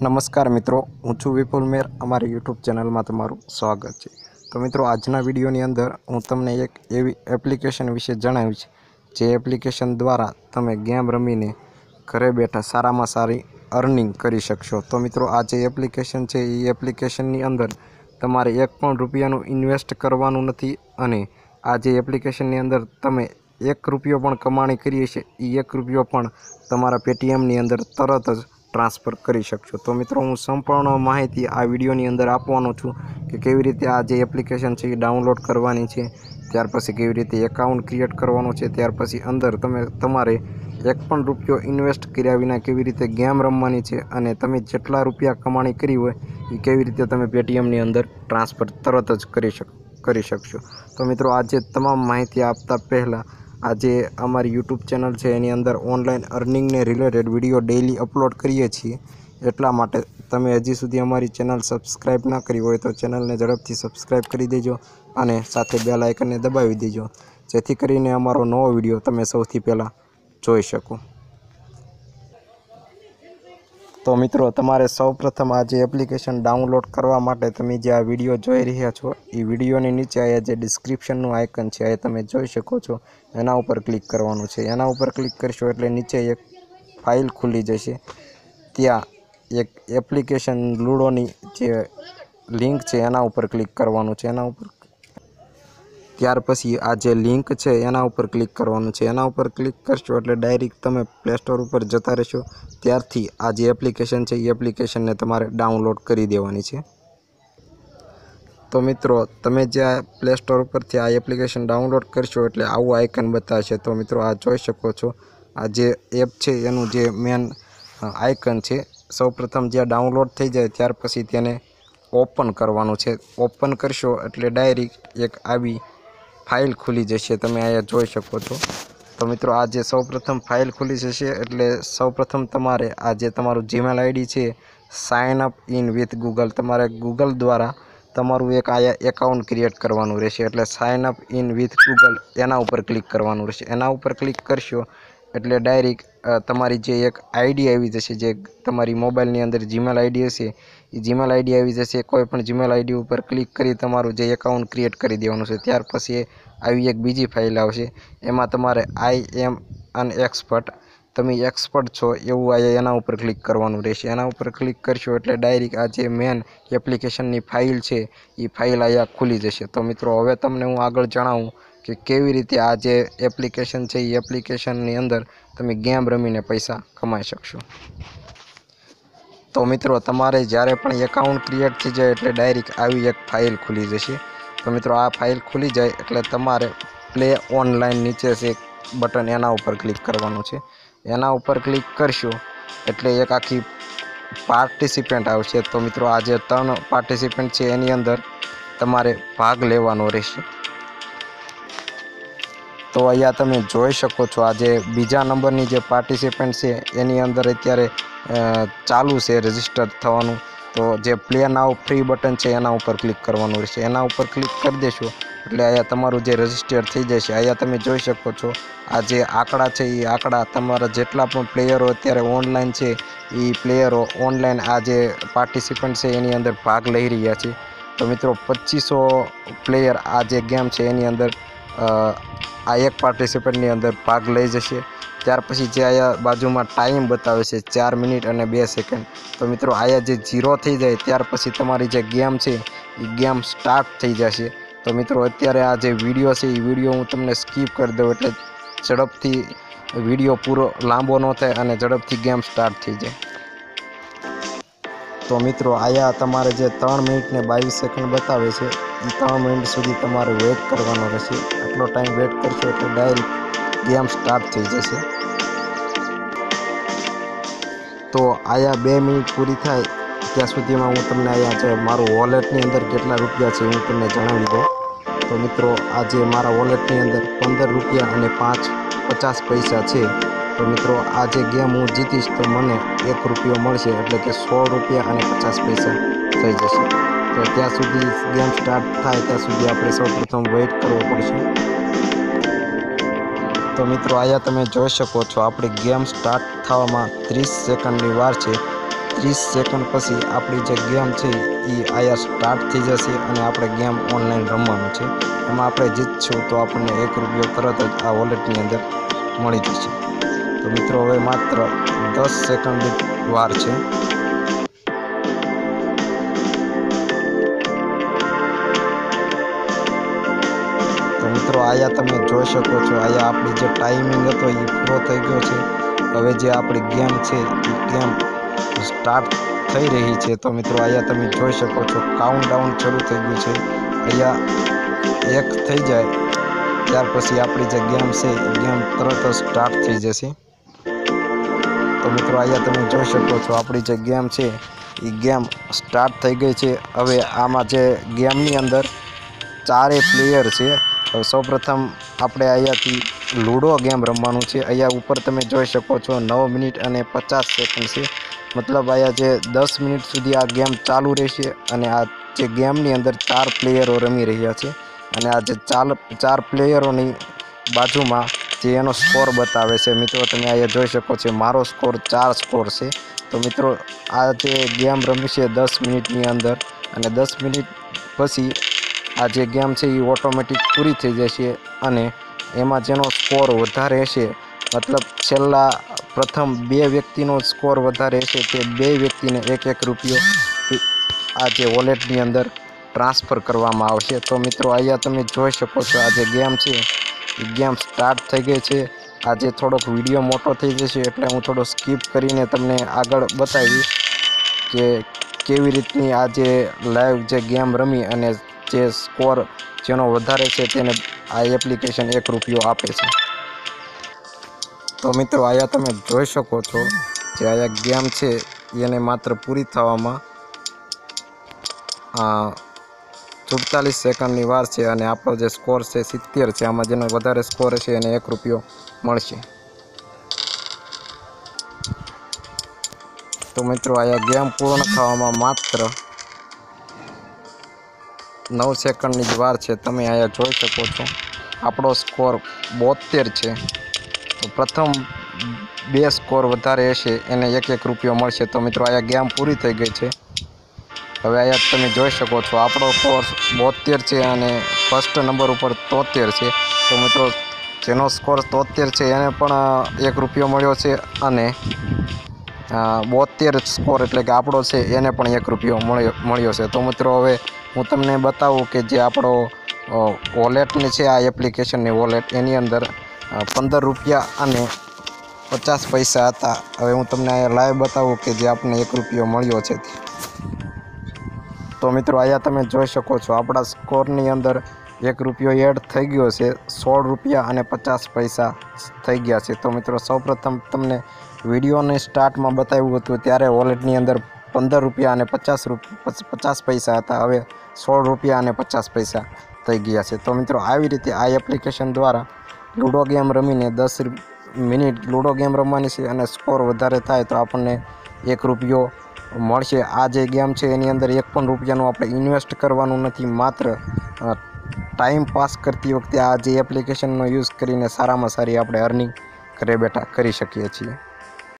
નમસ્કાર મિત્રો, હું છું વિપુલ મેર. અમારી યુટ્યુબ ચેનલમાં તમારું સ્વાગત છે. તો મિત્રો, આજના વિડીયોની અંદર હું તમને એક એવી એપ્લિકેશન વિશે જણાવીશ, જે એપ્લિકેશન દ્વારા તમે ગેમ રમીને ઘરે બેઠા સારામાં સારી અર્નિંગ કરી શકશો. તો મિત્રો, આ જે એપ્લિકેશન છે, એ એપ્લિકેશનની અંદર તમારે એક પણ રૂપિયાનું ઇન્વેસ્ટ કરવાનું નથી અને આ જે એપ્લિકેશનની અંદર તમે એક રૂપિયો પણ કમાણી કરીએ છીએ એ એક રૂપિયો પણ તમારા પેટીએમની અંદર તરત જ ટ્રાન્સફર કરી શકશો. તો મિત્રો, હું સંપૂર્ણ માહિતી આ વિડીયોની અંદર આપવાનો છું કે કેવી રીતે આ જે એપ્લિકેશન છે એ ડાઉનલોડ કરવાની છે, ત્યાર પછી કેવી રીતે એકાઉન્ટ ક્રિએટ કરવાનું છે, ત્યાર પછી અંદર તમે તમારે એક પણ રૂપિયો ઇન્વેસ્ટ કર્યા વિના કેવી રીતે ગેમ રમવાની છે અને તમે જેટલા રૂપિયા કમાણી કરી હોય, એ કેવી રીતે તમે પેટીએમની અંદર ટ્રાન્સફર તરત જ કરી શક, કરી શકશો. તો મિત્રો, આજે તમામ માહિતી આપતા પહેલાં આજે અમારી યુટ્યુબ ચેનલ છે, એની અંદર ઓનલાઈન અર્નિંગને રિલેટેડ વીડિયો ડેઈલી અપલોડ કરીએ છીએ. એટલા માટે તમે હજી સુધી અમારી ચેનલ સબસ્ક્રાઈબ ના કરી હોય તો ચેનલને ઝડપથી સબસ્ક્રાઈબ કરી દેજો અને સાથે બે લાઇકનને દબાવી દેજો. જેથી કરીને અમારો નવો વીડિયો તમે સૌથી પહેલાં જોઈ શકો. તો મિત્રો, તમારે સૌપ્રથમ આ જે એપ્લિકેશન ડાઉનલોડ કરવા માટે તમે જે આ વીડિયો જોઈ રહ્યા છો, એ વિડીયોની નીચે અહીંયા જે ડિસ્ક્રિપ્શનનું આઇકન છે, એ તમે જોઈ શકો છો. એના ઉપર ક્લિક કરવાનું છે. એના ઉપર ક્લિક કરશો એટલે નીચે એક ફાઇલ ખુલી જશે. ત્યાં એક એપ્લિકેશન લૂડોની જે લિંક છે, એના ઉપર ક્લિક કરવાનું છે. એના ઉપર ત્યાર પછી આ જે લિંક છે, એના ઉપર ક્લિક કરવાનું છે. એના ઉપર ક્લિક કરશો એટલે ડાયરેક્ટ તમે પ્લે સ્ટોર ઉપર જતા રહેશો. ત્યારથી આ જે એપ્લિકેશન છે, એ એપ્લિકેશનને તમારે ડાઉનલોડ કરી દેવાની છે. તો મિત્રો, તમે જે આ પ્લે ઉપરથી આ એપ્લિકેશન ડાઉનલોડ કરશો એટલે આવું આઇકન બતાવશે. તો મિત્રો, આ જોઈ શકો છો. આ જે એપ છે, એનું જે મેન આઇકન છે સૌપ્રથમ જ્યાં ડાઉનલોડ થઈ જાય, ત્યાર પછી તેને ઓપન કરવાનું છે. ઓપન કરશો એટલે ડાયરેક્ટ એક આવી ફાઇલ ખુલી જશે, તમે અહીંયા જોઈ શકો છો. તો મિત્રો, આ જે સૌપ્રથમ ફાઇલ ખુલી જશે, એટલે સૌપ્રથમ તમારે આ જે તમારું જીમેલ આઈડી છે sign up in with Google તમારે ગૂગલ દ્વારા તમારું એક આયા એકાઉન્ટ ક્રિએટ કરવાનું રહેશે. એટલે sign up in with Google એના ઉપર ક્લિક કરવાનું રહેશે. એના ઉપર ક્લિક કરશો એટલે ડાયરેક્ટ તમારી જે એક આઈડી આવી જશે, જે તમારી મોબાઈલની અંદર જીમેલ આઈડી હશે, એ જીમેલ આઈડી આવી જશે. કોઈ પણ જીમેલ આઈડી ઉપર ક્લિક કરી તમારું જે એકાઉન્ટ ક્રિએટ કરી દેવાનું છે. ત્યાર પછી આવી એક બીજી ફાઇલ આવશે. એમાં તમારે આઈ એમ અન એક્સપર્ટ તમે એક્સપર્ટ છો એવું આ એના ઉપર ક્લિક કરવાનું રહેશે. એના ઉપર ક્લિક કરશો એટલે ડાયરેક્ટ આ જે મેન એપ્લિકેશનની ફાઇલ છે, એ ફાઇલ અહીંયા ખુલી જશે. તો મિત્રો, હવે તમને હું આગળ જણાવું કે કેવી રીતે આ જે એપ્લિકેશન છે એ એપ્લિકેશનની અંદર તમે ગેમ રમીને પૈસા કમાઈ શકશો. તો મિત્રો, તમારે જ્યારે પણ એકાઉન્ટ ક્રિએટ થઈ જાય એટલે ડાયરેક્ટ આવી એક ફાઇલ ખુલી જશે. તો મિત્રો, આ ફાઇલ ખુલી જાય એટલે તમારે પ્લે ઓનલાઈન નીચે છે બટન એના ઉપર ક્લિક કરવાનું છે. એના ઉપર ક્લિક કરશો એટલે એક આખી પાર્ટિસિપેન્ટ આવશે. તો મિત્રો, આ જે ત્રણ પાર્ટિસિપેન્ટ છે, એની અંદર તમારે ભાગ લેવાનો રહેશે. તો અહીંયા તમે જોઈ શકો છો આજે બીજા નંબરની જે પાર્ટિસિપન્ટ છે, એની અંદર અત્યારે ચાલુ છે રજિસ્ટર થવાનું. તો જે પ્લે નાવ ફ્રી બટન છે, એના ઉપર ક્લિક કરવાનું રહેશે. એના ઉપર ક્લિક કરી દેશો, એટલે અહીંયા તમારું જે રજિસ્ટર થઈ જશે. અહીંયા તમે જોઈ શકો છો, આ જે આંકડા છે એ આંકડા તમારા જેટલા પણ પ્લેયરો અત્યારે ઓનલાઈન છે એ પ્લેયરો ઓનલાઈન આ જે પાર્ટિસિપન્ટ છે, એની અંદર ભાગ લઈ રહ્યા છે. તો મિત્રો પચીસો પ્લેયર આ જે ગેમ છે, એની અંદર આ એક પાર્ટિસિપન્ટની અંદર ભાગ લઈ જશે. ત્યાર પછી જે અહીંયા બાજુમાં ટાઈમ બતાવે છે, ચાર મિનિટ અને બે સેકન્ડ તો મિત્રો, આયા જે ઝીરો થઈ જાય, ત્યાર પછી તમારી જે ગેમ છે એ ગેમ સ્ટાર્ટ થઈ જશે. તો મિત્રો, અત્યારે આ જે વીડિયો છે એ વીડિયો હું તમને સ્કીપ કરી દઉં એટલે ઝડપથી વીડિયો પૂરો લાંબો ન થાય અને ઝડપથી ગેમ સ્ટાર્ટ થઈ જાય. તો મિત્રો, આયા તમારે જે ત્રણ મિનિટ ને બાવીસ સેકન્ડ બતાવે છે ત્રણ મિનિટ સુધી તમારે વેઇટ કરવાનો રહેશે. આટલો ટાઈમ વેઇટ કરશો એટલે ડાયરેક્ટ ગેમ સ્ટાર્ટ થઈ જશે. તો આયા બે મિનિટ પૂરી થાય. ત્યાં સુધીમાં હું તમને અહીંયા જે મારું વોલેટની અંદર કેટલા રૂપિયા છે હું તમને જણાવી દઉં. તો મિત્રો આજે મારા વોલેટની અંદર પંદર રૂપિયા અને પાંચ પચાસ પૈસા છે. તો મિત્રો, આ જે ગેમ હું જીતીશ તો મને એક રૂપિયો મળશે એટલે કે સો રૂપિયા અને પચાસ પૈસા થઈ જશે. તો ત્યાં સુધી ગેમ સ્ટાર્ટ થાય ત્યાં સુધી આપણે સૌપ્રથમ વેઇટ કરવો પડશે. તો મિત્રો, અહીંયા તમે જોઈ શકો છો, આપણી ગેમ સ્ટાર્ટ થવામાં ત્રીસ સેકન્ડની વાર છે. ત્રીસ સેકન્ડ પછી આપણી જે ગેમ છે, એ આયા સ્ટાર્ટ થઈ જશે અને આપણે ગેમ ઓનલાઈન રમવાનું છે. એમાં આપણે જીતશું તો આપણને એક રૂપિયો તરત જ આ વોલેટની અંદર મળી જશે. તો મિત્રો, હવે માત્ર દસ સેકન્ડ વાર છે. મિત્રો, આયા તમે જોઈ શકો છો, આયા આપણી જે ટાઈમિંગ હતો એ પૂરો થઈ ગયો છે. હવે જે આપણી ગેમ છે એ ગેમ સ્ટાર્ટ થઈ રહી છે. તો મિત્રો અહીંયા તમે જોઈ શકો છો કાઉન્ટડાઉન શરૂ થઈ ગયું છે. અહીંયા એક થઈ જાય, ત્યાર પછી આપણી જે ગેમ છે, એ ગેમ તરત જ સ્ટાર્ટ થઈ જશે. તો મિત્રો અહીંયા તમે જોઈ શકો છો, આપણી જે ગેમ છે એ ગેમ સ્ટાર્ટ થઈ ગઈ છે. હવે આમાં જે ગેમની અંદર ચારે પ્લેયર છે સૌપ્રથમ આપણે અહીંયાથી લૂડો ગેમ રમવાનું છે. અહીંયા ઉપર તમે જોઈ શકો છો નવ મિનિટ અને પચાસ સેકન્ડ છે. મતલબ અહીંયા જે દસ મિનિટ સુધી આ ગેમ ચાલુ રહેશે અને આ જે ગેમની અંદર ચાર પ્લેયરો રમી રહ્યા છે. અને આ જે ચાર ચાર પ્લેયરોની બાજુમાં જે એનો સ્કોર બતાવે છે. મિત્રો, તમે અહીંયા જોઈ શકો છો મારો સ્કોર ચાર સ્કોર છે. તો મિત્રો, આ જે ગેમ રમી છે દસ મિનિટની અંદર અને દસ મિનિટ પછી આ જે ગેમ છે એ ઓટોમેટિક પૂરી થઈ જશે અને એમાં જેનો સ્કોર વધારે હશે, મતલબ છેલ્લા પ્રથમ બે વ્યક્તિનો સ્કોર વધારે હશે, તે બે વ્યક્તિને એક એક રૂપિયો આ જે વોલેટની અંદર ટ્રાન્સફર કરવામાં આવશે. તો મિત્રો, અહીંયા તમે જોઈ શકો છો આ જે ગેમ છે એ ગેમ સ્ટાર્ટ થઈ ગઈ છે. આજે થોડોક વીડિયો મોટો થઈ જશે, એટલે હું થોડો સ્કીપ કરીને તમને આગળ બતાવીશ કે કેવી રીતની આ જે લાઈવ જે ગેમ રમી અને જે સ્કોર જેનો વધારે છે તેને આ એપ્લિકેશન એક રૂપિયો આપે છે. તો મિત્રો, આયા તમે જોઈ શકો છો જે આયા ગેમ છે, એને માત્ર પૂરી થવામાં સુડતાલીસ સેકન્ડની વાર છે અને આપણો જે સ્કોર છે સિત્તેર છે, આમાં જેનો વધારે સ્કોર છે એને એક રૂપિયો મળશે. તો મિત્રો અહીંયા ગેમ પૂર્ણ થવામાં માત્ર નવ સેકન્ડની જ વાર છે. તમે અહીંયા જોઈ શકો છો. આપણો સ્કોર બોતેર છે. તો પ્રથમ બે સ્કોર વધારે હશે, એને એક એક રૂપિયો મળશે. તો મિત્રો, અહીંયા ગેમ પૂરી થઈ ગઈ છે. હવે અહીંયા તમે જોઈ શકો છો, આપણો સ્કોર બોતેર છે અને ફર્સ્ટ નંબર ઉપર તોતેર છે. તો મિત્રો, જેનો સ્કોર તોતેર છે, એને પણ એક રૂપિયો મળ્યો છે અને બોતેર સ્કોર એટલે કે આપણો છે, એને પણ એક રૂપિયો મળ્યો મળ્યો છે. તો મિત્રો, હવે હું તમને બતાવું કે જે આપણો વોલેટની છે, આ એપ્લિકેશનની વોલેટ એની અંદર પંદર રૂપિયા અને પચાસ પૈસા હતા. હવે હું તમને લાઈવ બતાવું કે જે આપણને એક રૂપિયો મળ્યો છે. તો મિત્રો, અહીંયા તમે જોઈ શકો છો, આપણા સ્કોરની અંદર એક રૂપિયો એડ થઈ ગયો છે, સોળ રૂપિયા અને પચાસ પૈસા થઈ ગયા છે. તો મિત્રો, સૌપ્રથમ તમને વિડીયોને સ્ટાર્ટમાં બતાવ્યું હતું, ત્યારે વોલેટની અંદર પંદર રૂપિયા અને પચાસ પચાસ પૈસા હતા. હવે સોળ રૂપિયા અને પચાસ પૈસા થઈ ગયા છે. તો મિત્રો, આવી રીતે આ એપ્લિકેશન દ્વારા લૂડો ગેમ રમીને દસ મિનિટ લૂડો ગેમ રમવાની છે અને સ્કોર વધારે થાય તો આપણને એક રૂપિયો મળશે. આ જે ગેમ છે, એની અંદર એક પણ રૂપિયાનું આપણે ઇન્વેસ્ટ કરવાનું નથી, માત્ર ટાઈમ પાસ કરતી વખતે આ જે એપ્લિકેશનનો યુઝ કરીને સારામાં સારી આપણે અર્નિંગ ઘરે બેઠા કરી શકીએ છીએ.